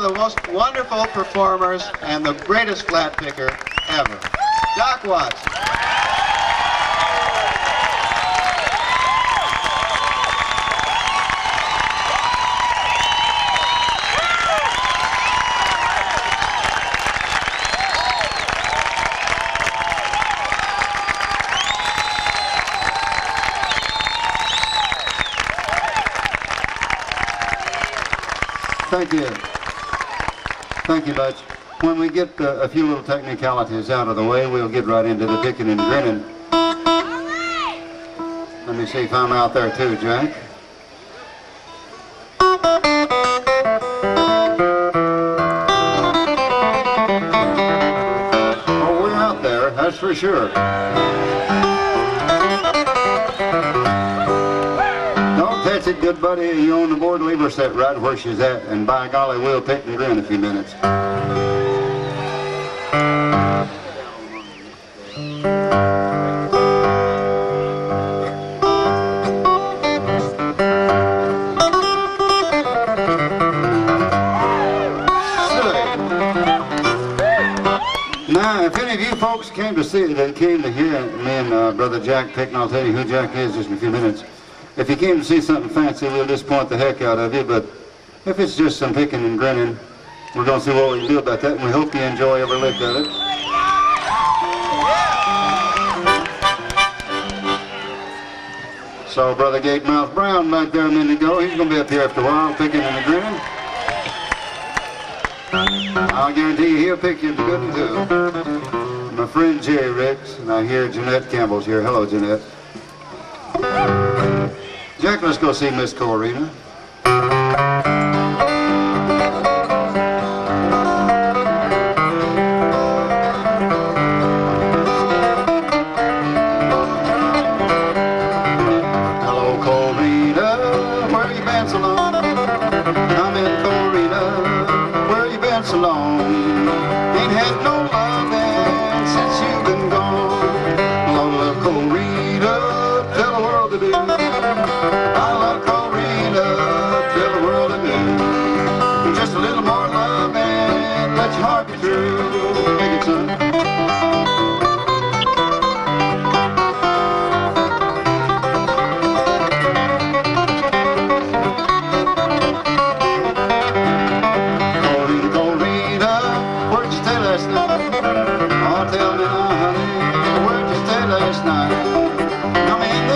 the most wonderful performers and the greatest flat picker ever. Doc Watson. Thank you. Thank you, Butch. When we get uh, a few little technicalities out of the way, we'll get right into the picking and grinning. Let me see if I'm out there too, Jack. Oh, we're out there, that's for sure. Good buddy. You on the board, leave her set right where she's at, and by golly, we'll pick and in a few minutes. Now, if any of you folks came to see, that came to hear me and uh, Brother Jack pick, and I'll tell you who Jack is just in a few minutes. If you came to see something fancy, we'll just point the heck out of you, but if it's just some picking and grinning, we're going to see what we can do about that, and we hope you enjoy every lick of it. So, Brother Gatemouth Brown back there a minute ago, he's going to be up here after a while picking and grinning. I'll guarantee you he'll pick you good and good. My friend Jerry Ricks, and I hear Jeanette Campbell's here. Hello, Jeanette. Jack, let's go see Miss Corina. Hello, Corina, where you been so long?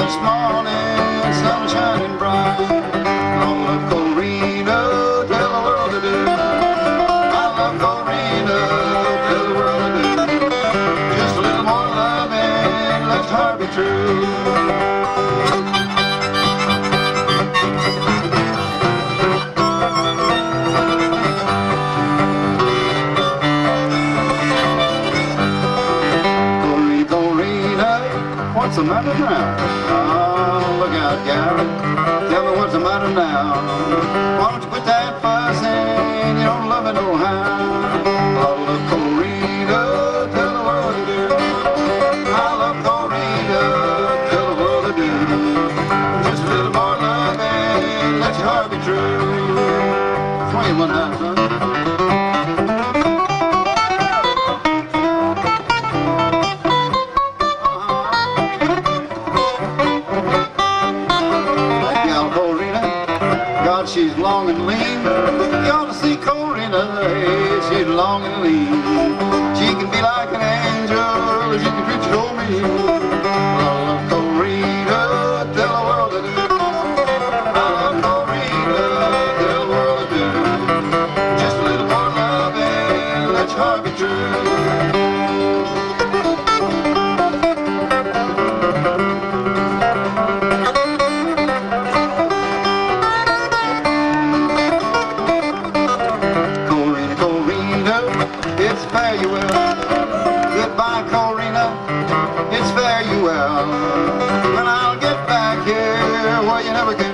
This morning, sun what's the matter now? Oh, look out, gal. Tell me what's the matter now. Why don't you quit that fussing? You don't love me no how. Tell the world to do. I love tell the world to do. Just a little more loving, let your heart be true. Swing one time, son. She's long and lean. You ought to see Corina, she's long and lean. She can be like an angel, she can treat you old fare you well. Goodbye, Corina, it's fare you well. When I'll get back here, well, you never can.